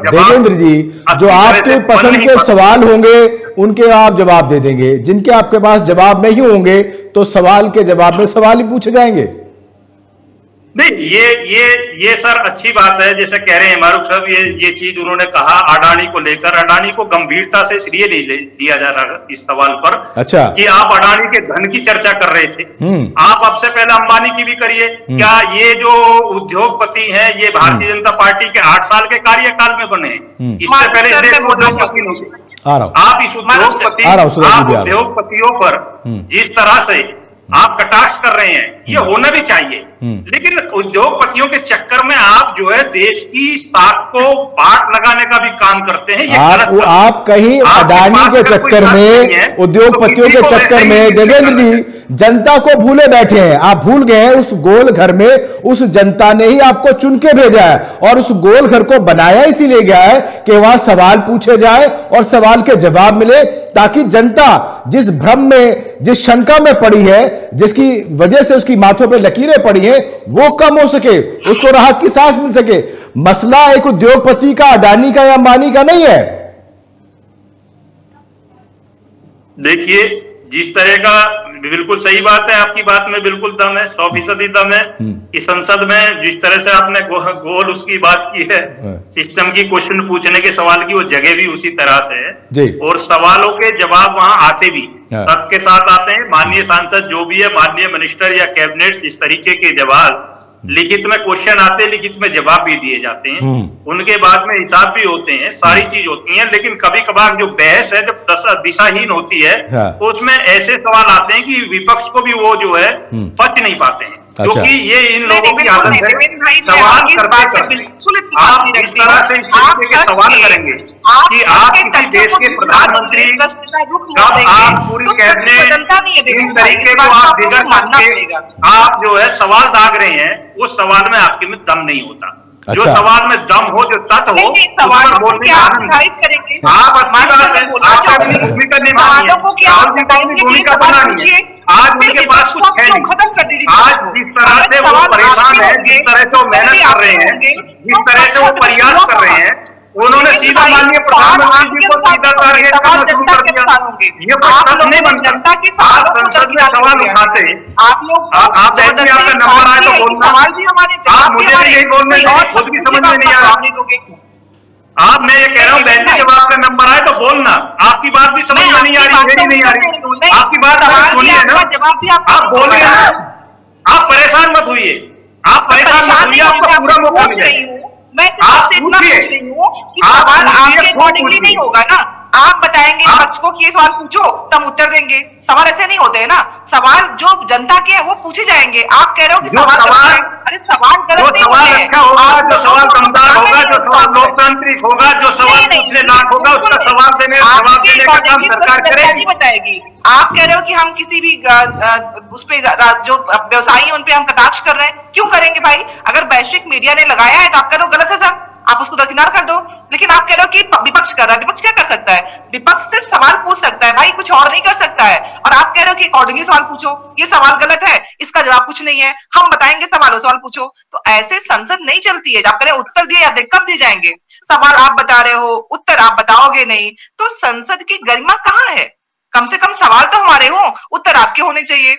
देवेंद्र जी जो आपके पसंद के सवाल होंगे उनके आप जवाब दे देंगे। जिनके आपके पास जवाब नहीं होंगे तो सवाल के जवाब में सवाल ही पूछे जाएँगे। नहीं ये ये ये सर अच्छी बात है जैसे कह रहे हैं मारूफ साहब ये ये चीज़ उन्होंने कहा अडानी को लेकर अडानी को गंभीरता से इसलिए नहीं दिया जा रहा इस सवाल पर अच्छा कि आप अडानी के धन की चर्चा कर रहे थे हम्म। आप अब से पहले अंबानी की भी करिए हम्म। क्या ये जो उद्योगपति हैं ये भारतीय जनता पार्टी के आठ साल के कार्यकाल में बने हैं हम्म। इससे पहले उद्योगपति आप इस उद्योगपति आप। उद्योगपतियों पर। जिस तरह से आप कटाक्ष कर रहे हैं ये होना भी चाहिए। लेकिन उद्योगपतियों के चक्कर में आप जो है देश की साख को बाट लगाने का भी काम करते हैं ये आप वो आप कहीं अडानी के चक्कर में उद्योगपतियों तो के चक्कर में देवेंद्र जी जनता को भूले बैठे हैं। आप भूल गए हैं उस गोल घर में उस जनता ने ही आपको चुन के भेजा है और उस गोल घर को बनाया इसीलिए गया है कि वहाँ सवाल पूछे जाए और सवाल के जवाब मिले ताकि जनता जिस भ्रम में जिस शंका में पड़ी है जिसकी वजह से उसकी माथों पर लकीरें पड़ी हैं वो कम हो सके, उसको राहत की सांस मिल सके। मसला एक उद्योगपति का, अडानी का या अंबानी का नहीं है। देखिए जिस तरह का बिल्कुल सही बात है आपकी बात में बिल्कुल दम है सौ फ़ीसदी दम है कि संसद में जिस तरह से आपने गो, गोल उसकी बात की है हाँ। सिस्टम की क्वेश्चन पूछने के सवाल की वो जगह भी उसी तरह से है और सवालों के जवाब वहाँ आते भी हाँ। तर्क के साथ आते हैं माननीय सांसद जो भी है माननीय मिनिस्टर या कैबिनेट इस तरीके के जवाब लिखित में क्वेश्चन आते हैं लिखित में जवाब भी दिए जाते हैं हम्म। उनके बाद में हिसाब भी होते हैं सारी चीज़ होती है लेकिन कभी कभार जो बहस है जब दशा दिशाहीन होती है हाँ। तो उसमें ऐसे सवाल आते हैं कि विपक्ष को भी वो जो है बच पच नहीं पाते हैं। क्योंकि ये इन लोगों की आदत है। सवाल इस से बिल्कुल आप इस तरह से इस तरीके के सवाल करेंगे कि आप किसी देश के प्रधानमंत्री का जब आप पूरी तो कैबिनेट नहीं है इन तरीके को आप बिगड़ मानना करके पड़ेगा। आप जो है सवाल दाग रहे हैं उस सवाल में आपके में दम नहीं होता। जो अच्छा। सवाल में दम हो जो तत्व हो सवाल पर बोलने आप अच्छी अपनी भूमिका निभानी है। जी भूमिका बनानी है। आज उनके पास कुछ है नहीं खत्म कर दीजिए आज जिस तरह से वो परेशान है जिस तरह से वो मेहनत कर रहे हैं जिस तरह से वो तो प्रयास अच्छा कर रहे हैं उन्होंने सीधा माननीय प्रधानमंत्री जी को सीधा टारगेट करना शुरू कर दिया ये आप प्रश्न नहीं ने बनता जनता के आप संसद में सवाल उठाते आप लोग आप- जैसे आपका नंबर आए तो बोलना। आप मुझे भी यही बोलने खुद की समझ में नहीं आ रहा। दोगे। आप मैं ये कह रहा हूँ नहीं। जब आपका नंबर आए तो आपकी बात भी समझ में नहीं आ रही मेरी नहीं आ रही। आपकी बात आप सुनिए ना। जवाब भी आपको आप बोलिए आप परेशान मत होइए। आप परेशान मत होइए आपका पूरा मौका पूछ मिले मैं तो आप आपसे इतना पूछ रही हूँ कि सवाल आपके अकॉर्डिंगली नहीं होगा ना। आप बताएँगे पक्ष को कि ये सवाल पूछो तब उत्तर देंगे। सवाल ऐसे नहीं होते हैं ना। सवाल जो जनता के है वो पूछे जाएँगे। आप कह रहे हो कि सवाल सवाल- अरे सवाल गलत नहीं सवाल अच्छा होगा जो सवाल दमदार होगा जो सवाल। लोकतांत्रिक होगा जो सवाल पूछने लायक होगा बिल्कुल उसका नहीं। जवाब देने जवाब आपके देने का काम सरकार करेगी बताएगी। आप कह रहे हो कि हम किसी भी उस पे रा- रा- जो व्यवसायी हैं, उन पे हम कटाक्ष कर रहे हैं। क्यों करेंगे भाई? अगर वैश्विक मीडिया ने लगाया है तो आपका तो गलत है सर। आप उसको दरकिनार कर दो। लेकिन आप कह रहे हो कि विपक्ष कर रहा है। विपक्ष क्या कर सकता है? विपक्ष सिर्फ़ सवाल पूछ सकता है। भाई कुछ और नहीं कर सकता है। और आप कह रहे हो कि अकॉर्डिंगली सवाल पूछो। ये सवाल गलत है। इसका जवाब कुछ नहीं है। हम बताएँगे सवालों सवाल पूछो। तो ऐसे संसद नहीं चलती है। आप कह रहे उत्तर दिए या कब दिए जाएँगे। सवाल आप बता रहे हो, उत्तर आप बताओगे नहीं तो संसद की गरिमा कहाँ है? कम से कम सवाल तो हमारे हो, उत्तर आपके होने चाहिए।